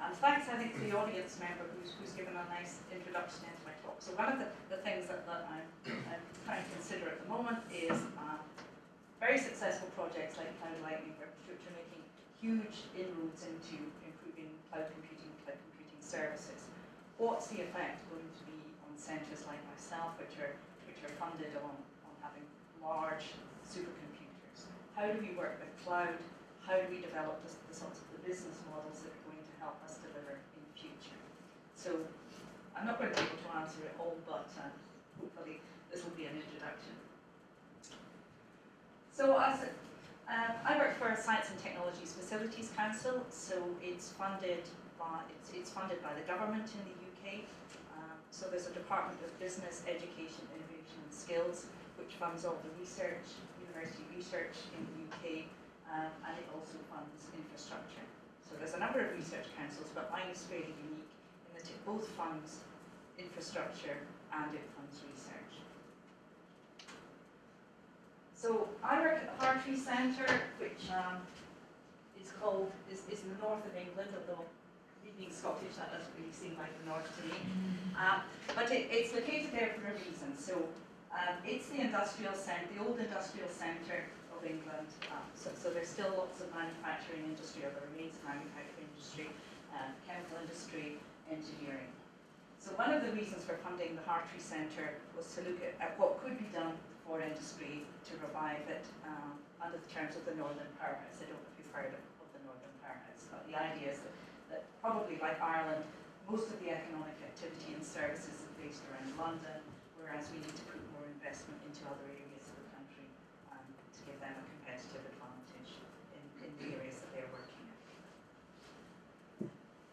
and thanks, I think, to the audience member who's, who's given a nice introduction into my talk. So one of the, the things that, that I'm, I'm trying to consider at the moment is um, very successful projects like CloudLightning, which are making huge inroads into improving cloud computing, cloud computing services. What's the effect going to be on centres like myself, which are which are funded on, on having large supercomputers? How do we work with cloud? How do we develop the, the sorts of the business models that help us deliver in the future? So I'm not going to be able to answer it all, but uh, hopefully this will be an introduction. So as um, I work for Science and Technologies Facilities Council, so it's funded by it's, it's funded by the government in the UK. Um, so there's a Department of Business, Education, Innovation and Skills, which funds all the research, university research in the UK, um, and it also funds infrastructure. So there's a number of research councils, but mine is fairly unique in that it both funds infrastructure and it funds research. So I work at the Hartree Centre, which um, is called, is, is in the north of England, although being Scottish, that doesn't really seem like the north to me. Um, but it, it's located there for a reason. So um, it's the industrial centre, the old industrial centre of England. Um, so, so there's still lots of manufacturing industry, or there remains manufacturing industry, um, chemical industry, engineering. So one of the reasons for funding the Hartree Centre was to look at, at what could be done for industry to revive it um, under the terms of the Northern Powerhouse. I don't know if you've heard of, of the Northern Powerhouse, but the idea is that, that probably like Ireland, most of the economic activity and services are based around London, whereas we need to put more investment into other areas of the country um, to give them a competitive advantage in, in the areas that they're working in.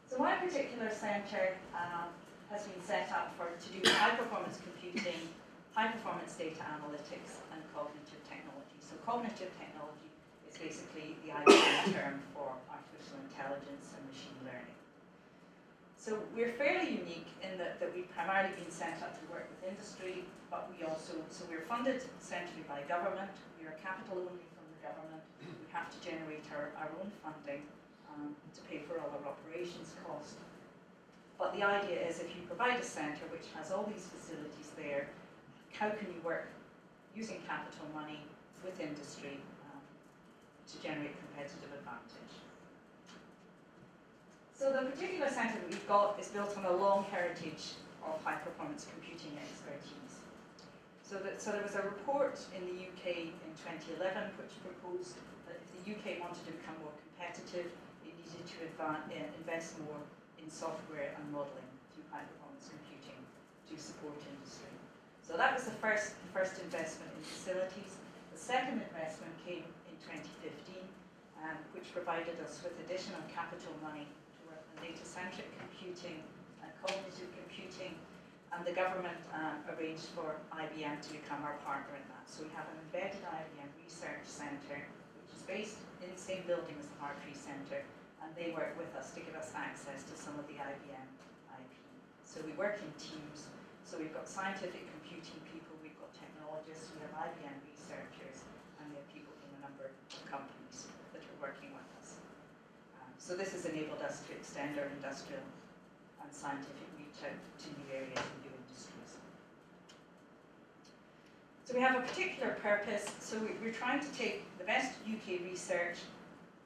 So my particular centre um, has been set up for to do high performance computing high performance data analytics and cognitive technology. So cognitive technology is basically the IBM term for artificial intelligence and machine learning. So we're fairly unique in that, that we've primarily been set up to work with industry, but we also, so we're funded centrally by government, we are capital only from the government, we have to generate our, our own funding um, to pay for all our operations costs. But the idea is if you provide a centre which has all these facilities there, how can you work using capital money with industry um, to generate competitive advantage. Particular centre that we've got is built on a long heritage of high performance computing expertise. So, that, so there was a report in the UK in 2011 which proposed that if the UK wanted to become more competitive, it needed to uh, invest more in software and modelling through high performance computing to support industry. So that was the first, first investment in facilities. The second investment came in 2015, um, which provided us with additional capital money data-centric computing and cognitive computing, and the government um, arranged for IBM to become our partner in that. So we have an embedded IBM research centre, which is based in the same building as the Hartree Centre, and they work with us to give us access to some of the IBM IP. So we work in teams. So we've got scientific computing people, we've got technologists, we have IBM researchers, and we have people from a number of companies that are working with us. Um, so this has enabled us to extend our industrial and scientific reach out to new areas and new industries. So we have a particular purpose, so we, are trying to take the best UK research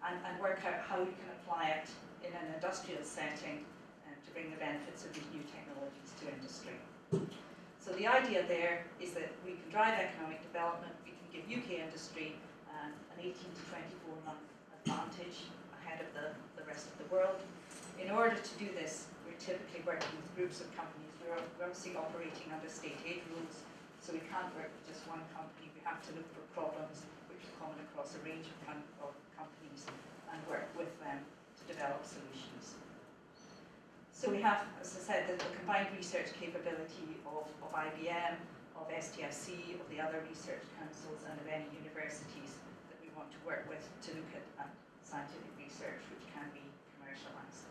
and, and work out how we can apply it in an industrial setting um, to bring the benefits of these new technologies to industry. So the idea there is that we can drive economic development, we can give UK industry um, an 18 to 24 month advantage of the, the rest of the world. In order to do this, we're typically working with groups of companies. We're, we're obviously operating under state aid rules, so we can't work with just one company. We have to look for problems which are common across a range of, com of companies and work with them to develop solutions. So we have, as I said, the, the combined research capability of, of IBM, of STFC, of the other research councils, and of any universities that we want to work with to look at, at scientific research which can be commercialised.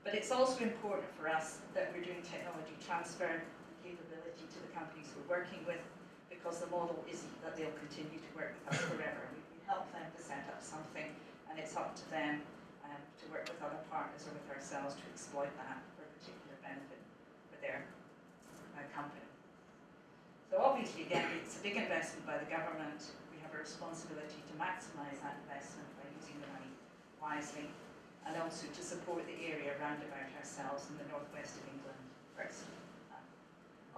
But it's also important for us that we're doing technology transfer and capability to the companies we're working with because the model isn't that they'll continue to work with us forever. We, we help them to set up something and it's up to them um, to to work with other partners or with ourselves to exploit that for a particular benefit for their uh, company. So obviously, again, it's a big investment by the government. We have a responsibility to maximise that investment by using the money wisely and also to support the area around about ourselves in the northwest of England first. Um,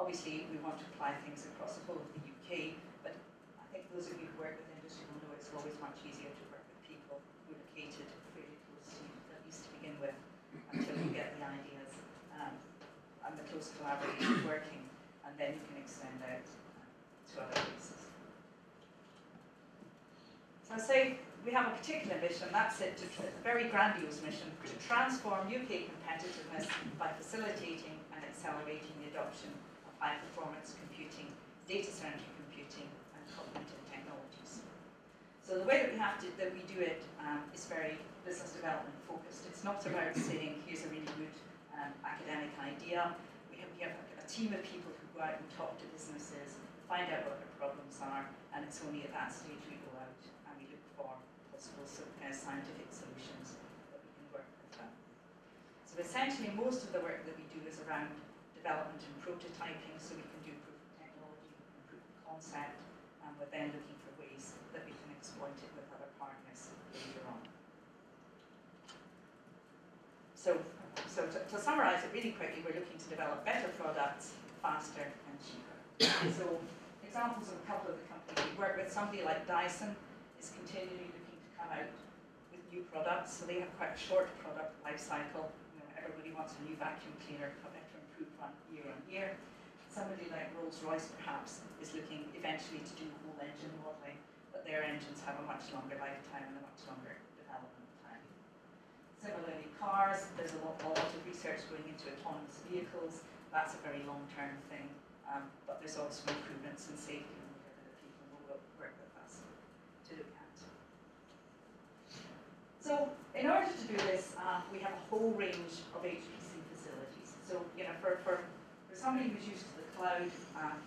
obviously, we want to apply things across the whole of the UK, but I think those of you who work with industry will know it's always much easier to work with people who are located fairly close to you, at least to begin with, until you get the ideas um, and the close collaboration working, and then you can extend out to other places. So I say we have a particular mission, that's it, to, a very grandiose mission, to transform UK competitiveness by facilitating and accelerating the adoption of high-performance computing, data-centric computing, and cognitive technologies. So the way that we have to, that we do it um, is very business development focused. It's not about saying, here's a really good um, academic idea. We have, we have a, a team of people who go out and talk to businesses, find out what their problems are, and it's only at that stage we go out and we look for possible uh, scientific solutions that we can work with them. So essentially, most of the work that we do is around development and prototyping, so we can do proof of technology proof of concept, and we're then looking for ways that we can exploit it with other partners later on. So, so to, to summarise it really quickly, we're looking to develop better products faster and cheaper. so examples of a couple of the companies we work with, somebody like Dyson is continually looking come out with new products, so they have quite a short product life cycle. You know, everybody wants a new vacuum cleaner, a better improved one year on year. Somebody like Rolls-Royce perhaps is looking eventually to do whole engine modelling, but their engines have a much longer lifetime and a much longer development time. Similarly, cars, there's a lot, a lot of research going into autonomous vehicles. That's a very long-term thing, um, but there's also improvements in safety and whatever that people will work with us to look at. So, in order to do this, uh, we have a whole range of HPC facilities. So, you know, for, for, for somebody who's used to the cloud, um,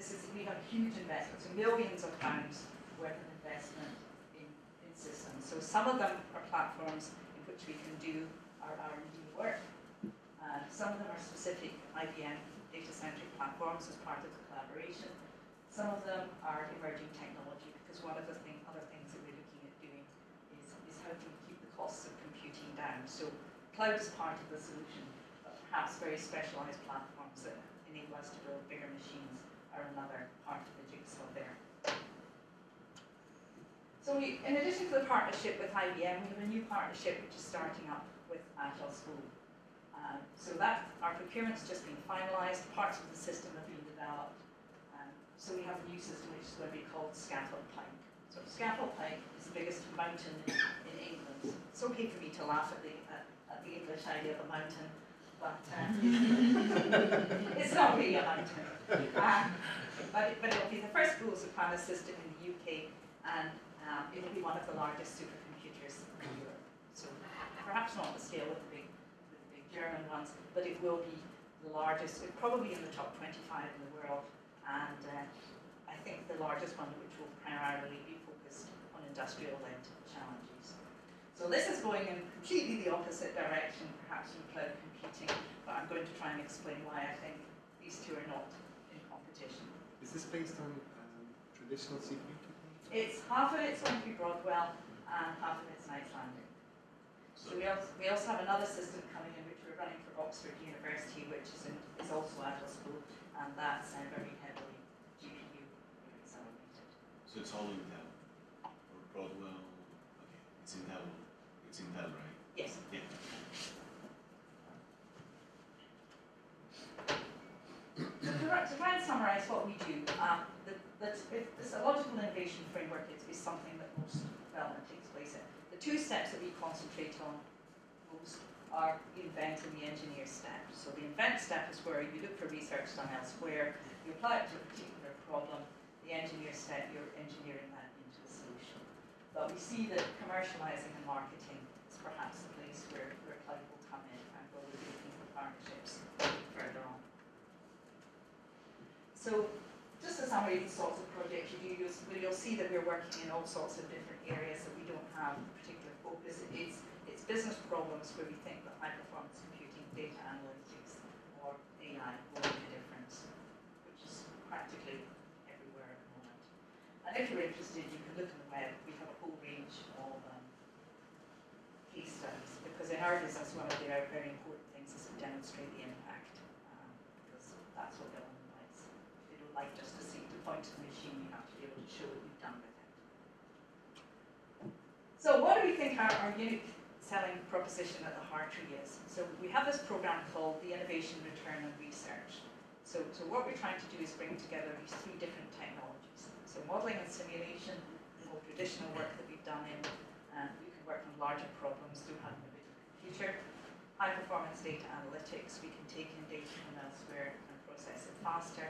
this is we have huge investments, so millions of pounds worth of investment in, in systems. So some of them are platforms in which we can do our R&D work. Uh, some of them are specific IBM data-centric platforms as part of the collaboration. Some of them are emerging technology because one of the thing, other things that we're looking at doing is, is how do we keep the costs of computing down. So cloud is part of the solution, but perhaps very specialized platforms that enable us to build bigger machines are another part of the jigsaw there. So we, in addition to the partnership with IBM, we have a new partnership which is starting up with Atos Bull. Um, so that, our procurement's just been finalised, parts of the system have been developed. Um, so we have a new system which is going to be called Scafell. So Scafell Pike is the biggest mountain in, in England. It's okay for me to laugh at the, at, at the English idea of a mountain, but uh, it's not really a mountain. Um, but, it, but it'll be the first rules of panel system in the UK, and um, it'll be one of the largest supercomputers in Europe. So perhaps not the scale of the big, the big German ones, but it will be the largest, probably in the top 25 in the world, and uh, I think the largest one which will primarily be focused on industrial-led challenges. So this is going in completely the opposite direction, perhaps from cloud computing, but I'm going to try and explain why I think these two are not in competition. Is this based on um, traditional CPU technology? It's half of it's going to be Broadwell and half of it's Knights Landing. So we also, we also have another system coming in which we're running for Oxford University, which is, in, is also Atos Bull, and that's uh, very heavily GPU accelerated. So it's all Intel or Broadwell. Okay, it's Intel. It's Intel, right? Yes. Yeah. So to, try and summarise what we do, um, the, the, this logical innovation framework is, is something that most development takes place in. The two steps that we concentrate on most are the invent and the engineer step. So the invent step is where you look for research done elsewhere, you apply it to a particular problem. The engineer step, you're engineering that into a solution. But we see that commercializing and marketing is perhaps the place where, where Cloud will come in and we'll be looking for partnerships further on. So, just as summary of the sorts of projects you do, you'll, you'll see that we're working in all sorts of different areas that we don't have a particular focus. It's, it's business problems where we think that high performance computing, data analytics, or AI will make a difference, which is practically everywhere at the moment. And if you're interested, you can look on the web. We have a whole range of um, case studies because in our business, one of the very important things is to demonstrate the impact um, because that's what they'll analyze. They don't like just to see to point to the machine. You have to be able to show what you've done with it. So, what do we think our, our unique selling proposition at the heart Hartree is? So, we have this program called the Innovation Return on Research. So, so what we're trying to do is bring together these three different technologies. So, modelling and simulation, the more traditional work that we've done in, and we can work on larger problems through having a bigger computer. High performance data analytics, we can take in data from elsewhere and process it faster.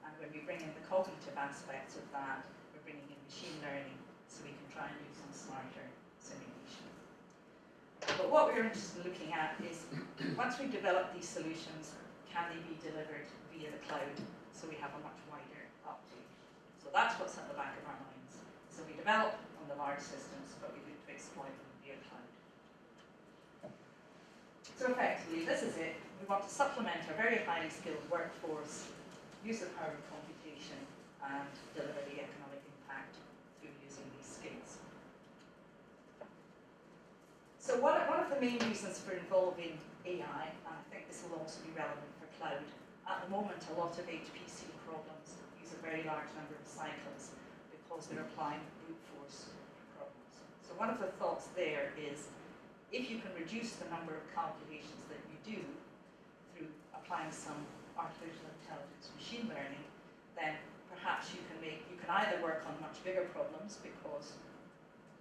And when we bring in the cognitive aspects of that, we're bringing in machine learning so we can try and do some smarter simulation. But what we're interested in looking at is once we've developed these solutions, can they be delivered via the cloud so we have a much wider uptake? So that's what's at the back of our minds. So we develop on the large systems, but we need to exploit them via cloud. So effectively, this is it. We want to supplement our very highly skilled workforce, use the power of computation, and deliver the economic impact through using these skills. So one, one of the main reasons for involving AI, and I think this will also be relevant for cloud, at the moment a lot of HPC problems use a very large number of cycles because they're applying brute force problems. So one of the thoughts there is if you can reduce the number of calculations that you do through applying some artificial intelligence machine learning, then perhaps you can make you can either work on much bigger problems because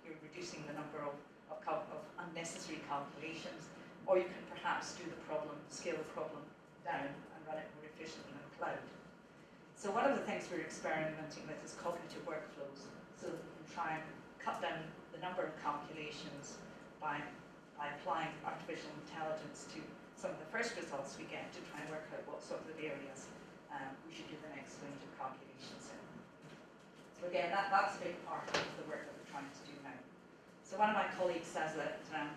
you're reducing the number of, of, of unnecessary calculations, or you can perhaps do the problem, scale the problem down and run it more efficiently in the cloud. So one of the things we're experimenting with is cognitive workflows, so that we can try and cut down the number of calculations by, by applying artificial intelligence to some of the first results we get to try and work out what sort of areas um, we should do the next range of calculations in. So again, that, that's a big part of the work that we're trying to do now. So one of my colleagues says that um,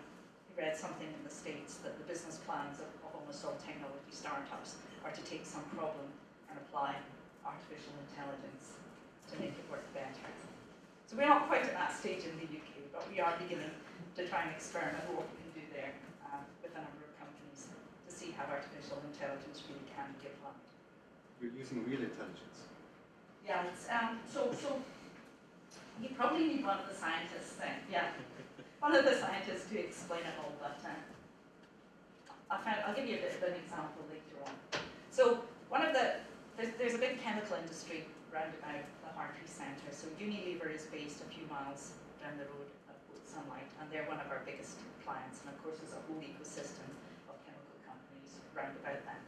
he read something in the States that the business plans of, of almost all technology startups are to take some problem and apply artificial intelligence to make it work better. So we're not quite at that stage in the UK, but we are beginning to try and experiment with what we can do there um, with a number of companies to see how artificial intelligence really can be applied. You're using real intelligence. Yeah, it's, um, so, so you probably need one of the scientists then, yeah. One of the scientists to explain it all, but um, I'll, find, I'll give you a bit of an example later on. So one of the, there's, there's a big chemical industry round about the Hartree Centre. So Unilever is based a few miles down the road Sunlight, and they're one of our biggest clients. And of course, there's a whole ecosystem of chemical companies round about them.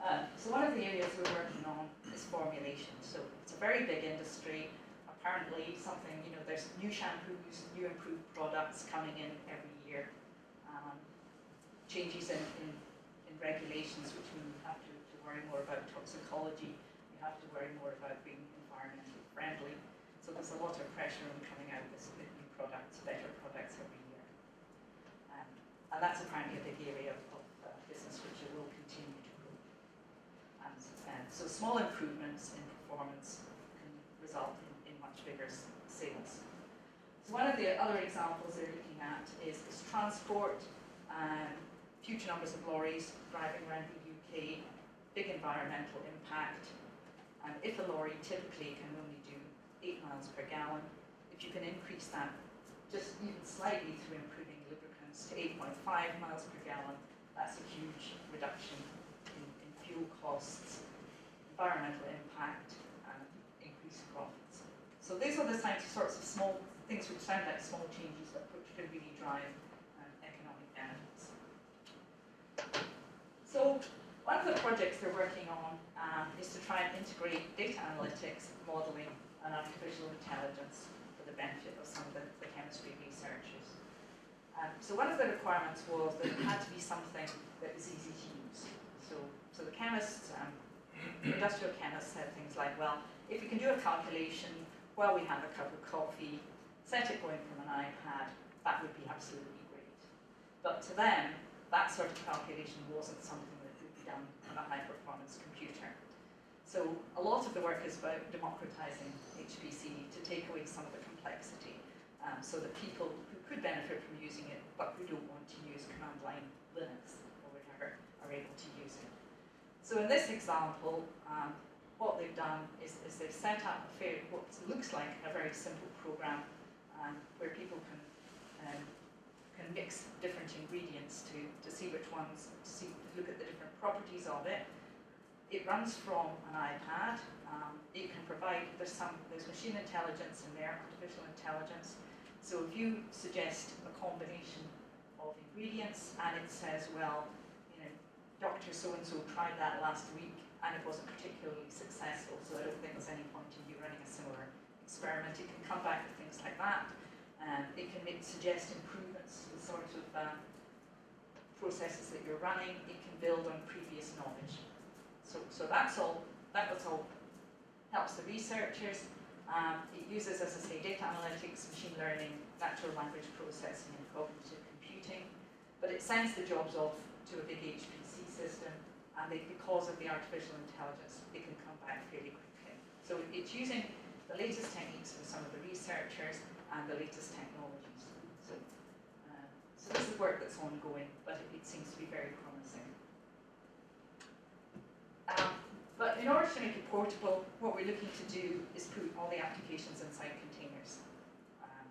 Um, so one of the areas we're working on is formulation. So it's a very big industry. Apparently, something you know, there's new shampoos, new improved products coming in every year. Um, changes in, in, in regulations, which mean we have to, to worry more about toxicology. We have to worry more about being environmentally friendly. So there's a lot of pressure on coming out with new products, better products every year. Um, and that's apparently a big area of, of uh, business which will continue to grow. And uh, so small improvements in performance can result in, in much bigger sales. So one of the other examples they're looking at is, is transport, um, huge numbers of lorries driving around the UK, big environmental impact. And if a lorry typically can only do eight miles per gallon, if you can increase that just even slightly through improving lubricants to 8.5 miles per gallon, that's a huge reduction in, in fuel costs, environmental impact, and increased profits. So these are the sorts of small things which sound like small changes, but which can really drive um, economic benefits. So one of the projects they're working on um, is to try and integrate data analytics, modelling, and artificial intelligence the benefit of some of the, the chemistry researchers. Um, so one of the requirements was that it had to be something that was easy to use. So, so the chemists um, industrial chemists said things like, well, if we can do a calculation while we have a cup of coffee, set it going from an iPad, that would be absolutely great. But to them, that sort of calculation wasn't something that could be done on a high performance computer. So a lot of the work is about democratizing HPC to take away some of the complexity um, so that people who could benefit from using it but who don't want to use command line Linux or whatever are able to use it. So in this example, um, what they've done is, is they've set up a fair, what looks like a very simple program um, where people can um, can mix different ingredients to, to see which ones, to see, look at the different properties of it. It runs from an iPad. Um, it can provide, there's some, there's machine intelligence in there, artificial intelligence. So if you suggest a combination of ingredients and it says, well, you know, Dr. So-and-so tried that last week and it wasn't particularly successful, so I don't think there's any point in you running a similar experiment. It can come back with things like that. Um, it can make, suggest improvements to the sort of um, processes that you're running. It can build on previous knowledge. So, so that's all, that was all, helps the researchers. Um, it uses, as I say, data analytics, machine learning, natural language processing, and cognitive computing. But it sends the jobs off to a big HPC system, and they, because of the artificial intelligence, it can come back fairly quickly. So it's using the latest techniques from some of the researchers and the latest technologies. So, uh, so this is work that's ongoing, but it, it seems to be very promising. Um, but in order to make it portable, what we're looking to do is put all the applications inside containers. Um,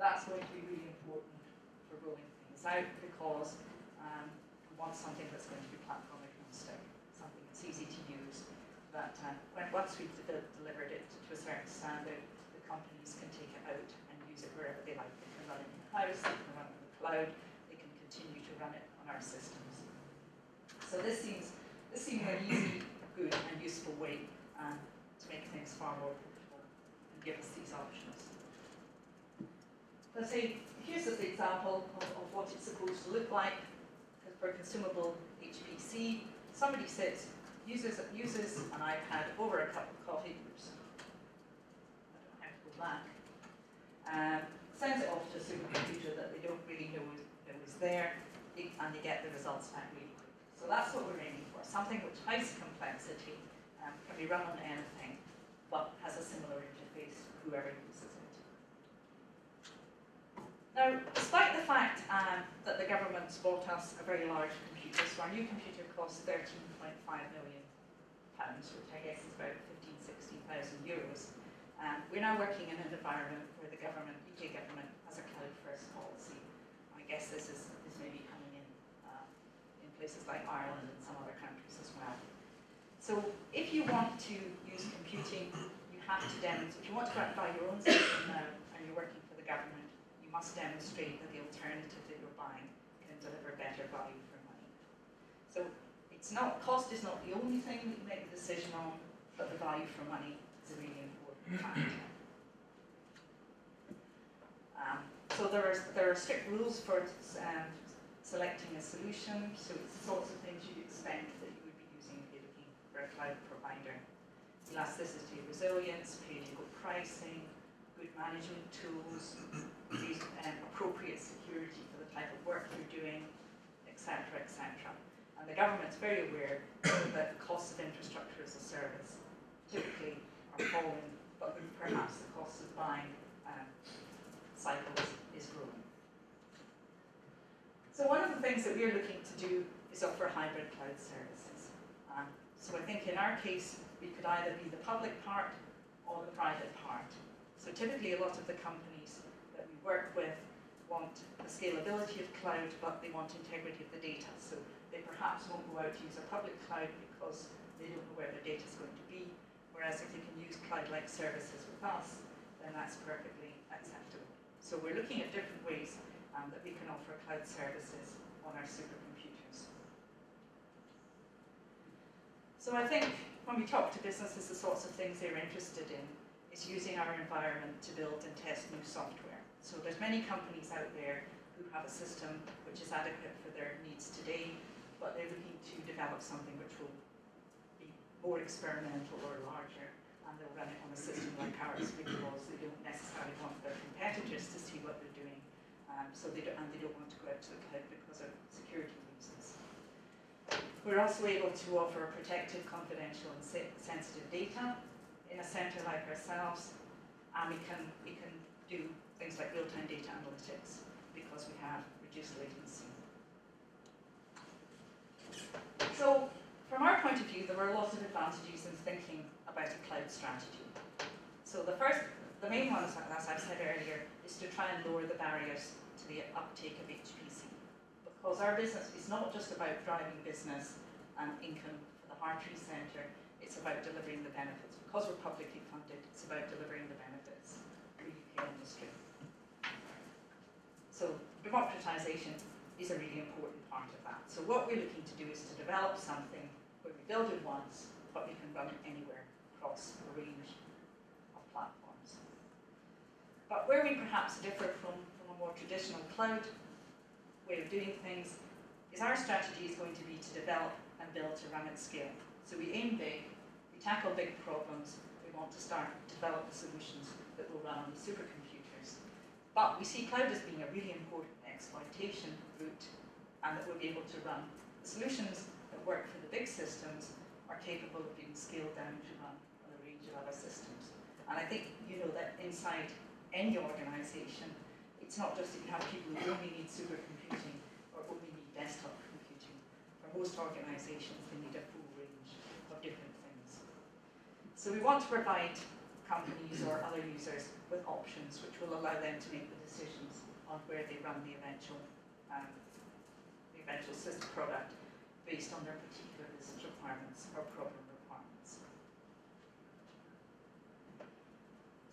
that's going to be really important for rolling things out because um, we want something that's going to be platform agnostic, something that's easy to use, that uh, when, once we've de delivered it to a certain standard, the companies can take it out and use it wherever they like. They can run it in the house, they can run it in the cloud, they can continue to run it on our systems. So this seems, this seems an easy, good and useful way um, to make things far more portable and give us these options. Let's say, here's an example of, of what it's supposed to look like for consumable HPC. Somebody sits, uses, uses an iPad over a cup of coffee, oops, I don't have to go back, um, sends it off to a supercomputer that they don't really know is, know is there, it- and they get the results back really. So that's what we're aiming for, something which hides complexity, um, can be run on anything, but has a similar interface to whoever uses it. Now, despite the fact um, that the government's bought us a very large computer, so our new computer costs 13.5 million pounds, which I guess is about 15, 16,000 euros. Um, we're now working in an environment where the government, UK government, has a cloud first policy. I guess this is, is maybe coming in um, in places like Ireland and some other countries as well. So if you want to use computing, you have to demonstrate, if you want to buy your own system now and you're working for the government, you must demonstrate that the alternative that you're buying can deliver better value for money. So it's not, cost is not the only thing that you make the decision on, but the value for money is a really important factor. Um, so there are, there are strict rules for um, selecting a solution, so it's the sorts of things you'd expect that you would be using if you're looking for a cloud provider. Elasticity, resilience, pay-as-you-go pricing, good management tools, um, appropriate security for the type of work you're doing, etc., etc. And the government's very aware that the cost of infrastructure as a service typically are falling, but perhaps the cost of buying um, cycles is growing. So one of the things that we're looking to do is offer hybrid cloud services. Um, so I think in our case, we could either be the public part or the private part. So typically a lot of the companies that we work with want the scalability of cloud, but they want integrity of the data. So they perhaps won't go out to use a public cloud because they don't know where their data is going to be. Whereas if they can use cloud-like services with us, then that's perfectly acceptable. So we're looking at different ways um, that we can offer cloud services on our supercomputers. So I think when we talk to businesses, the sorts of things they're interested in is using our environment to build and test new software. So there's many companies out there who have a system which is adequate for their needs today, but they're looking to develop something which will be more experimental or larger, and they'll run it on a system like ours because they don't necessarily want their competitors to see what they're doing. Um, so they don't, and they don't want to go out to the cloud because of security. We're also able to offer protected, confidential, and sensitive data in a centre like ourselves, and we can we can do things like real-time data analytics because we have reduced latency. So, from our point of view, there are lots of advantages in thinking about a cloud strategy. So the first, the main one, as as I've said earlier, is to try and lower the barriers to the uptake of HPC. Because our business is not just about driving business and income for the Hartree Centre, it's about delivering the benefits. Because we're publicly funded, it's about delivering the benefits for the UK industry. So democratisation is a really important part of that. So what we're looking to do is to develop something where we build it once, but we can run it anywhere across a range of platforms. But where we perhaps differ from, from a more traditional cloud way of doing things is our strategy is going to be to develop and build to run at scale. So we aim big, we tackle big problems, we want to start develop the solutions that will run on the supercomputers. But we see cloud as being a really important exploitation route and that we'll be able to run the solutions that work for the big systems are capable of being scaled down to run on a range of other systems. And I think you know that inside any organisation, it's not just that you have people who only need supercomputing or only need desktop computing. For most organisations, they need a full range of different things. So we want to provide companies or other users with options which will allow them to make the decisions on where they run the eventual um, the eventual system product based on their particular business requirements or problem requirements.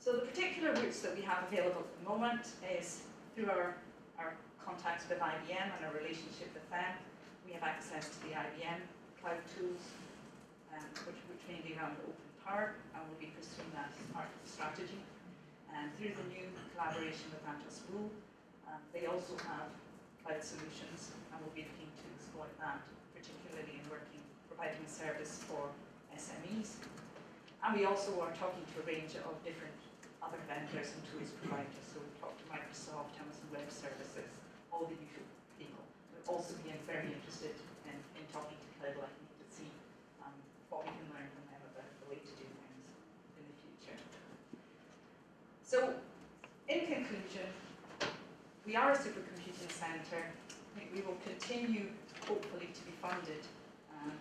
So the particular routes that we have available at the moment is through our, our contacts with IBM and our relationship with them. We have access to the IBM cloud tools, um, which, which mainly the open power, and we'll be pursuing that as part of the strategy. And through the new collaboration with Atos Bull, um, they also have cloud solutions, and we'll be looking to exploit that, particularly in working, providing service for SMEs. And we also are talking to a range of different other vendors and tools providers. So we've talked to Microsoft, Amazon Web Services, all the usual people. We're also being very interested in, in talking to Cloud to see um, what we can learn from them about the way to do things in the future. So, in conclusion, we are a supercomputing centre. We, we will continue, hopefully, to be funded um,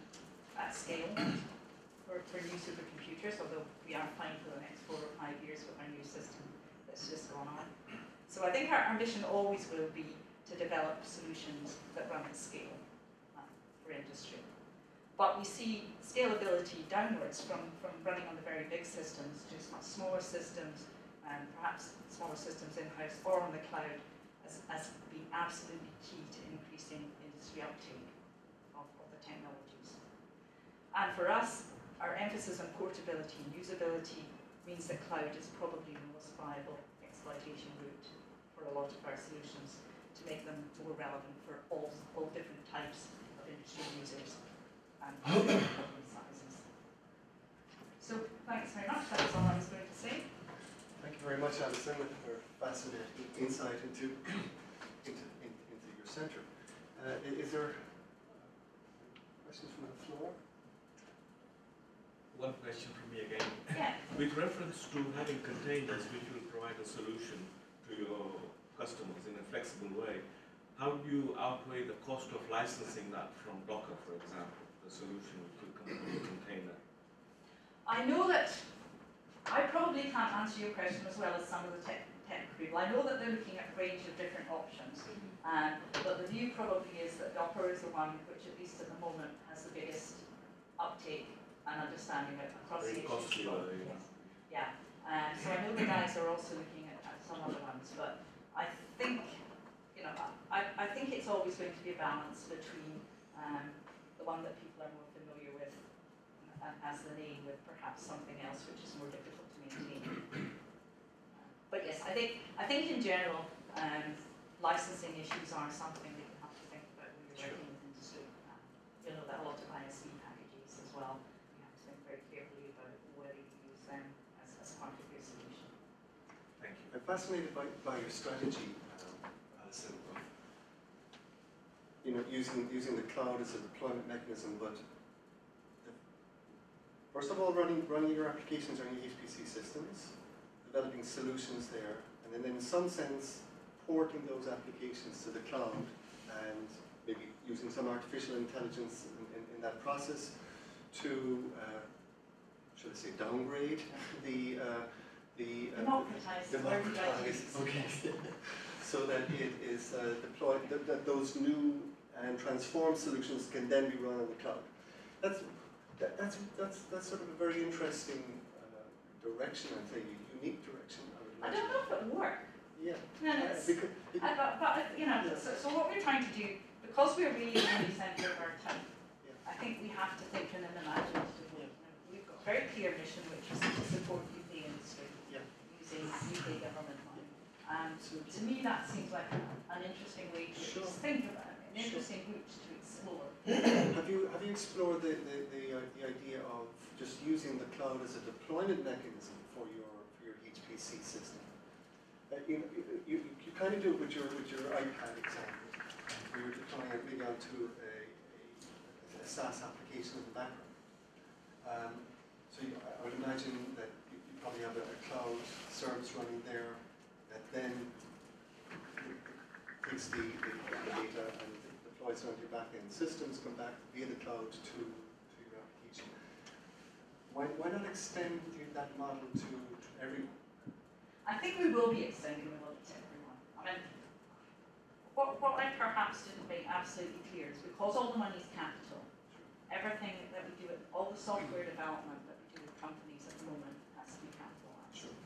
at scale for, for new supercomputers, although we are planning for the next four or five years with our new system that's just gone on. So I think our ambition always will be to develop solutions that run at scale uh, for industry. But we see scalability downwards from, from running on the very big systems to smaller systems and perhaps smaller systems in-house or on the cloud as, as being absolutely key to increasing industry uptake of, of the technologies. And for us, our emphasis on portability and usability means that cloud is probably the most viable exploitation route for a lot of our solutions to make them more relevant for all, all different types of industry users and company sizes. So thanks very much, that was all I was going to say. Thank you very much, Alison, for fascinating insight into, into, into your centre. Uh, is there questions from the floor? One question from me again. Yeah, With reference to having containers which will provide a solution to your customers in a flexible way, how do you outweigh the cost of licensing that from Docker, for example, the solution which will come from a container? I know that, I probably can't answer your question as well as some of the tech, tech people. I know that they're looking at a range of different options. Um, but the view probably is that Docker is the one which, at least at the moment, has the biggest uptake and understanding of across the costly, issue. yeah. Yeah, um, so I know the guys are also looking at, at some other ones, but I think, you know, I, I think it's always going to be a balance between um, the one that people are more familiar with and has the name with perhaps something else which is more difficult to maintain. But yes, I think, I think in general, um, licensing issues are something that you have to think about when you're Sure. working with industry. Um, you know that a lot of ISV packages as well, you have to think fascinated by, by your strategy, um, you know, using, using the cloud as a deployment mechanism, but the, first of all, running, running your applications on your HPC systems, developing solutions there, and then in some sense, porting those applications to the cloud and maybe using some artificial intelligence in, in, in that process to, uh, should I say, downgrade the, uh, the. uh, Democratize the word you like to Democratize, use. okay. So that it is uh, deployed, that, that those new and transformed solutions can then be run on the cloud. That's, that, that's, that's, that's sort of a very interesting uh, direction, I'd say, unique direction, I would I don't know if it will work. Yeah. No, it's, because, I, but, but, you know, so, so what we're trying to do, because we're really in the centre of our time, Yeah. I think we have to think in an imaginative way. We've got a very clear mission, which is to support Yeah. Government money. And to me, that seems like an interesting way to Sure. think about it, an Sure. interesting route to explore. Have you, have you explored the, the, the, uh, the idea of just using the cloud as a deployment mechanism for your, for your HPC system? Uh, you, you, you, you kind of do it with your, with your iPad example. We were deploying it maybe onto a, a, a SaaS application in the background. Um, so you, I would imagine that you, you probably have a, a cloud service running there that then takes the, the, data and deploys it onto your backend systems, come back via the cloud to, to your application. Why, why not extend that model to, to everyone? I think we will be extending the model to everyone. I mean, what, what I perhaps didn't make absolutely clear is because all the money is capital, everything that we do, all the software development that we do with companies at the moment has to be capitalized. Sure.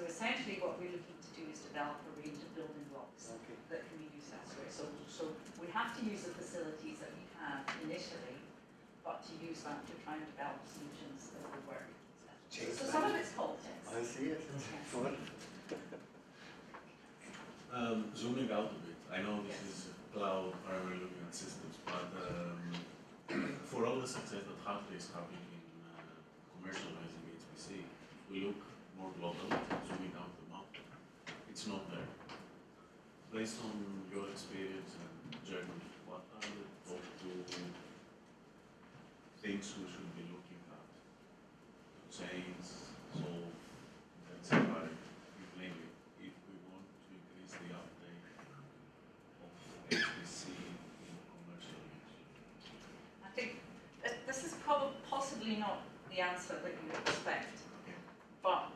So essentially what we're looking to do is develop a range of building blocks Okay. that can be used elsewhere. So, so we have to use the facilities that we have initially, but to use that to try and develop solutions that will work. Change So some of management. it's politics. I see it. Yes. Um, zooming out a bit, I know this is cloud primarily looking at systems, but um, for all the success that Hartree is having in uh, commercializing HPC, we look more globally, zooming out the map, it's not there. Based on your experience and Germany, what are the top two things we should be looking at change, solve, intensify, mainly if we want to increase the uptake of HPC in commercial use? I think that this is probably possibly not the answer that you would expect, but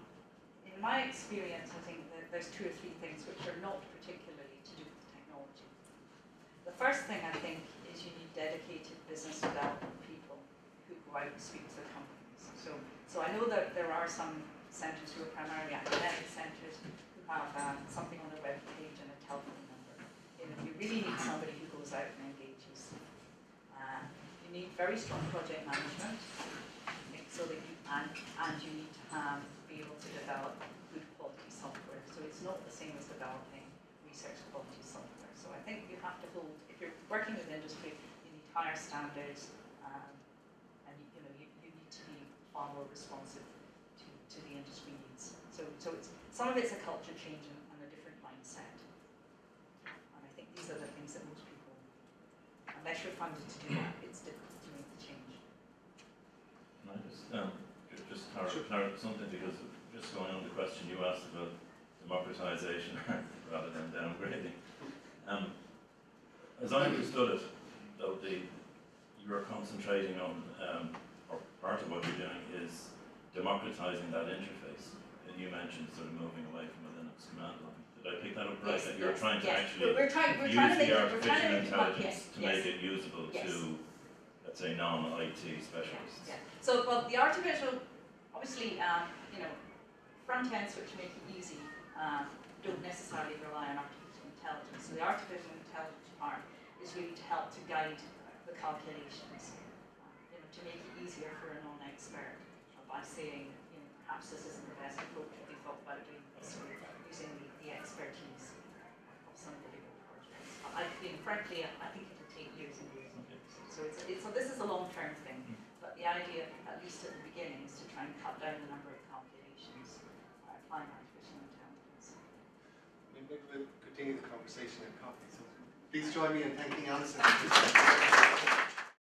in my experience, I think that there's two or three things which are not particularly to do with technology. The first thing I think is you need dedicated business development people who go out and speak to the companies. So, so I know that there are some centres who are primarily academic centres who have um, something on their web page and a telephone number. You you really need somebody who goes out and engages. Uh, you need very strong project management, so that you and and you need to have be able to develop good quality software. So it's not the same as developing research quality software. So I think you have to hold if you're working with industry, you need higher standards, um, and you, you know you, you need to be far more responsive to, to the industry needs. So so it's some of it's a culture change and, and a different mindset. And I think these are the things that most people, unless you're funded to do that, it's difficult to make the change. Can I just, um, just clarify something, because just going on the question you asked about democratization rather than downgrading. Um, as I understood it, though, the, you're concentrating on, um, or part of what you're doing is democratizing that interface. And you mentioned sort of moving away from a Linux command line. Did I pick that up right? Yes, That you're yes, trying to yes. actually We're, we're trying, we're use trying to make the it, we're trying to artificial it, intelligence to make it usable to, let's say, non-IT specialists. Yeah, so, well, the artificial, obviously, um, you know, front ends which make it easy, um, don't necessarily rely on artificial intelligence. So the artificial intelligence part is really to help to guide the calculations, you know, to make it easier for a non-expert by saying, you know, perhaps this isn't the best approach, have you thought about doing this way, using the, the expertise of some of the bigger projects. I, you know, frankly, I think it'll take years and years and years. So it's, it's, so this is a long-term thing. But the idea, at least at the beginning, is to try and cut down the number of continue the conversation coffee. So please join me in thanking Alison.